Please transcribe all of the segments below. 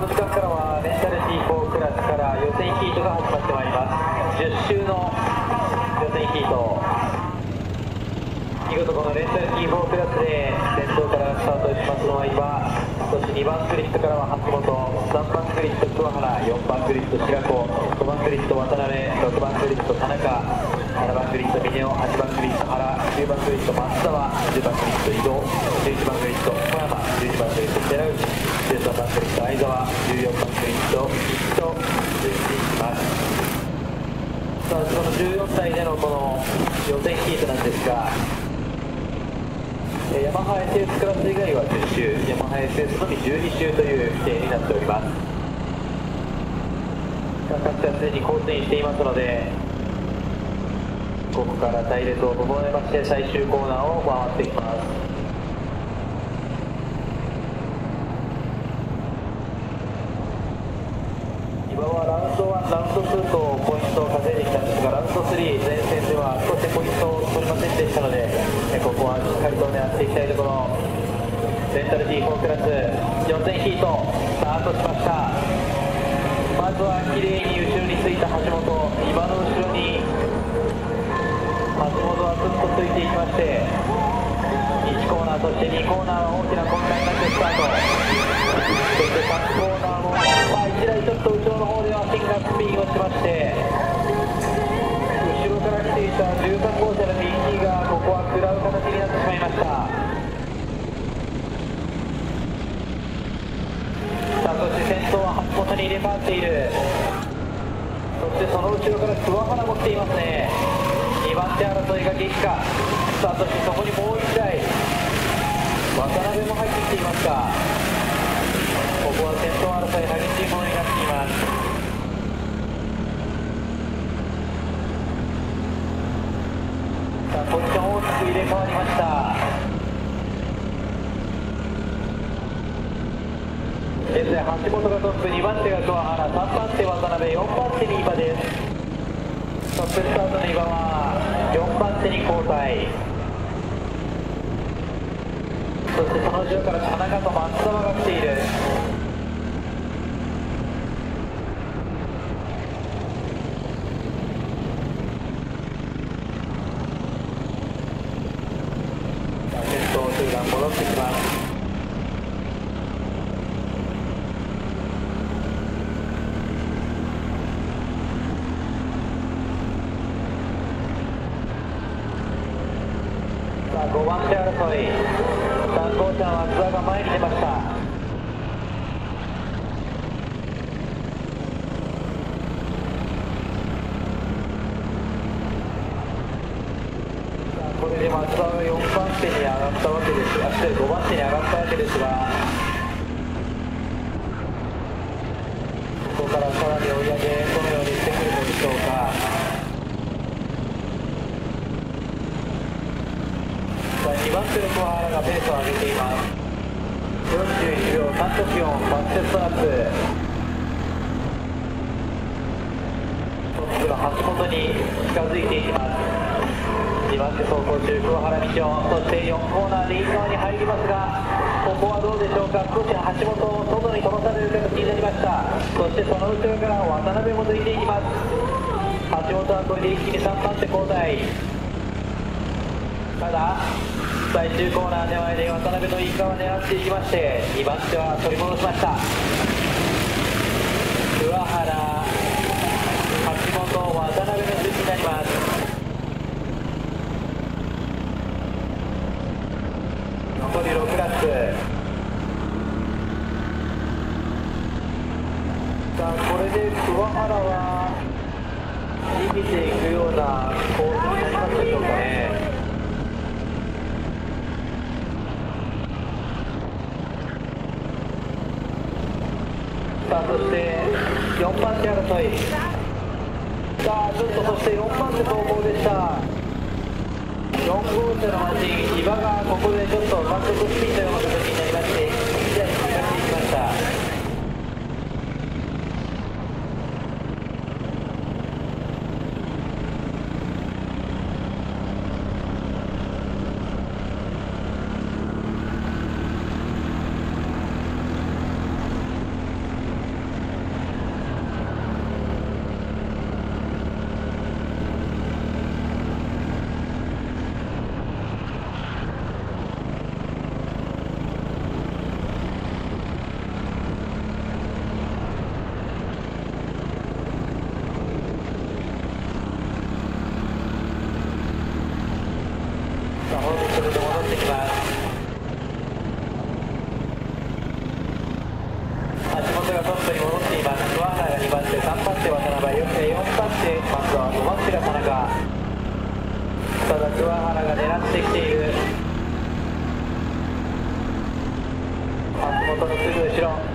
この時間からはレンタル T4 クラスから予選ヒートが始まってまいります10周の予選ヒート見事このレンタル T4 クラスで先頭からスタートしますのは今そして2番グリッドからは橋本3番グリッド桑原4番グリッド白子5番グリッド渡辺6番グリッド田中7番グリッド峰尾8番グリッド原9番グリッド松沢10番グリッド伊藤11番グリッド小山11番グリッド寺内14番グリッド石と続いていきますさあその14台でのこの予選ヒートなんですがヤマハ SS クラス以外は10周ヤマハ SS のみ12周という規定になっております各社すでにコースインしていますのでここから隊列を整えまして最終コーナーを回っていきます今はラウンド、2とポイントを稼いできたんですが、ラウンド3、前線では少しポイントを取りませんでしたので、ここはしっかりと狙っていきたいところ、レンタル T4 クラス、予選ヒート、スタートしました。まずは綺麗に後ろについた橋本、今の後ろに橋本はすっとついていきまして、1コーナー、そして2コーナーは大きな混乱なくスタート。に入れ替わっている。そしてその後ろから桑原も来ていますね。2番手争いが激化。さあそしてそこにもう1台。渡辺も入ってきていますかここは先頭争い激しいものになっています。さあポジション大きく入れ替わりました現在橋本がトップ2番手が桑原3番手渡辺4番手に伊庭ですトップスタートの伊庭は4番手に交代。そしてその後ろから田中と松沢が来ている戻ってきますさあ5番手争い3号車は松田が前に出ました。これで松田が4番手に上がったわけです。が、失礼5番手に上がったわけですが、ここからさらに追い上げ、どのようにしてくるのでしょうか。さあ2番手の桑原がペースを上げています。41秒364、バックストラップ。トップの橋本に近づいていきます。2番手走行中桑原道夫そして4コーナーでイン側に入りますがここはどうでしょうか少し橋本を外に飛ばされる形になりましたそしてその後ろから渡辺も抜いていきます橋本はこれで一気に3番手交代ただ最終コーナー手前で渡辺のイン側を狙っていきまして2番手は取り戻しました。桑原橋本渡辺の順になります。残り6ラップさあこれで桑原は逃げていくような構図になりますでしょうかねさあそして4番手争いさあちょっとそして4番手投稿でした。4号車のマシン、岩がここでちょっと単独スピンのような形になりまして、1台に向かっていきました。さホームストレート戻ってきます橋本がトップに戻っています桑原が2番手3番手渡辺4番手松は5番手が田中ただ桑原が狙ってきている橋本のすぐ後ろ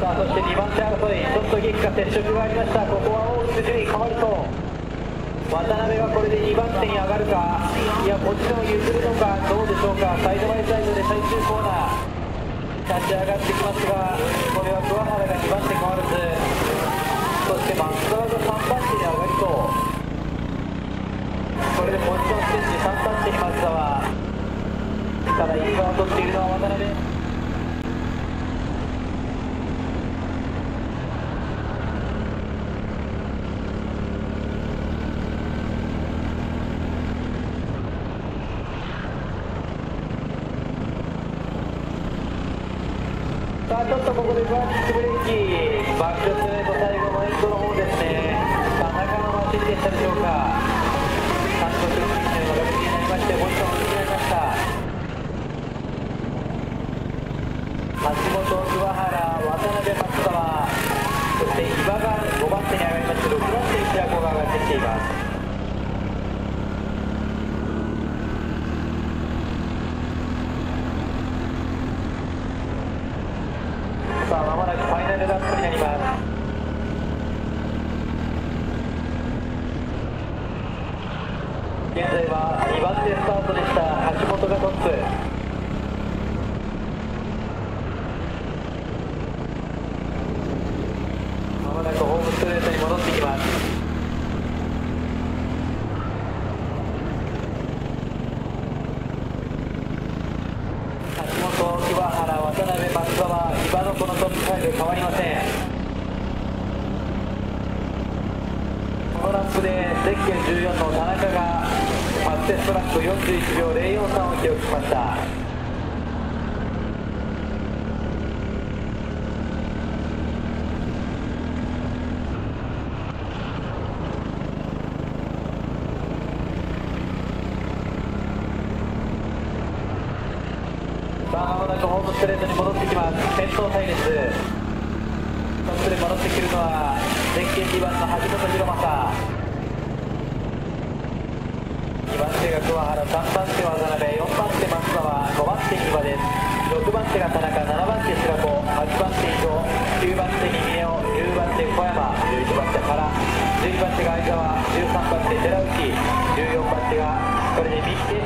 さあそして2番手争いちょっと激化接触がありました。ここは大きく順位変わると。渡辺がこれで2番手に上がるかいやもちろん譲るのかどうでしょうか。サイドバイサイドで最終コーナー。立ち上がってきますがこれは桑原が2番手変わらず。そして松沢が3番手に上がりそうこれでポジションチェンジ3番手に松沢ただいい側を取っているのは渡辺さあちょっとここでバーキックブレーキ。バックストレート最後のエンドの方ですね。田中の走りでしたでしょうか。単独のフィニッシュの形になりましてポジションを抜きなりました橋本桑原渡辺松沢そして伊庭が5番手に上がりまして6番手に白子が上がってきていますさあまもなくファイナルラップになります現在は2番手スタートでした橋本がトップ。まもなくホームストレートに戻ってきます。橋本、桑原、渡辺、松沢、伊庭のこのトップ5変わりません。このラップでゼッケン14の田中がステストラップ41秒043を記録しました。まもなくホームストレートに戻ってきます。先頭隊列トップで戻ってくるのは前県2番の橋本博正。原、3番手は渡辺4番手松5番手です6番手が田中7番手白子8番手伊藤番手三重10番手小山11番手原11番手相澤13番手寺内14番手がこれで右手